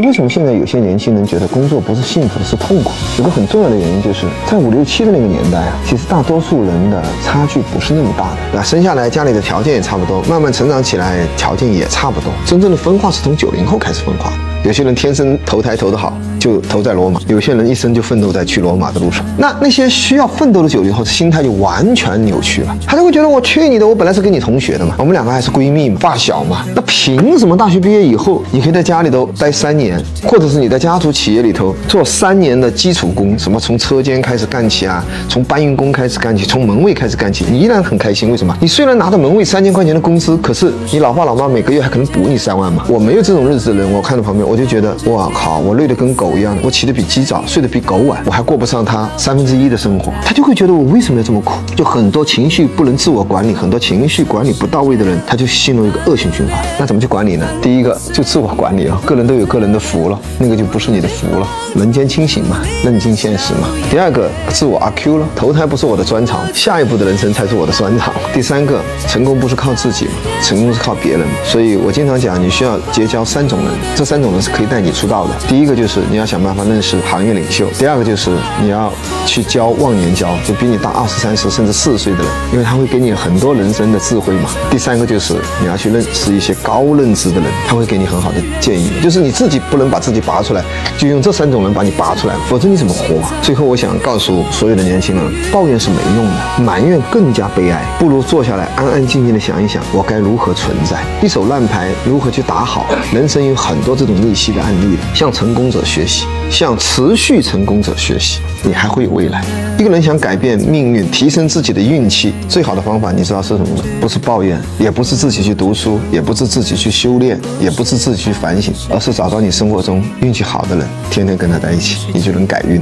为什么现在有些年轻人觉得工作不是幸福的，是痛苦？有个很重要的原因，就是在五六七的那个年代啊，其实大多数人的差距不是那么大的，那？生下来家里的条件也差不多，慢慢成长起来条件也差不多。真正的分化是从九零后开始分化。有些人天生投胎投得好，就投在罗马；有些人一生就奋斗在去罗马的路上。那那些需要奋斗的九零后，心态就完全扭曲了。他就会觉得我去你的，我本来是跟你同学的嘛，我们两个还是闺蜜嘛，发小嘛。那凭什么大学毕业以后，你可以在家里头待三年，或者是你在家族企业里头做三年的基础工，什么从车间开始干起啊，从搬运工开始干起，从门卫开始干起，你依然很开心？为什么？你虽然拿着门卫三千块钱的工资，可是你老爸老妈每个月还可能补你三万嘛。我没有这种日子的人，我看到旁边。我就觉得，哇靠！我累得跟狗一样，我起得比鸡早，睡得比狗晚，我还过不上他三分之一的生活。他就会觉得我为什么要这么苦？就很多情绪不能自我管理，很多情绪管理不到位的人，他就陷入一个恶性循环。那怎么去管理呢？第一个就自我管理了，个人都有个人的福了，那个就不是你的福了。人间清醒嘛，认清现实嘛。第二个，自我阿 Q 了，投胎不是我的专长，下一步的人生才是我的专长。第三个，成功不是靠自己，成功是靠别人。所以我经常讲，你需要结交三种人，这三种人是可以带你出道的。第一个就是你要想办法认识行业领袖，第二个就是你要去交忘年交，就比你大二十三十甚至四十岁的人，因为他会给你很多人生的智慧嘛。第三个就是你要去认识一些高认知的人，他会给你很好的建议。就是你自己不能把自己拔出来，就用这三种人把你拔出来，否则你怎么活？最后我想告诉所有的年轻人，抱怨是没用的，埋怨更加悲哀，不如坐下来安安静静的想一想，我该如何存在，一手烂牌如何去打好。人生有很多这种一系列案例的，向成功者学习，向持续成功者学习，你还会有未来。一个人想改变命运，提升自己的运气，最好的方法你知道是什么吗？不是抱怨，也不是自己去读书，也不是自己去修炼，也不是自己去反省，而是找到你生活中运气好的人，天天跟他在一起，你就能改运。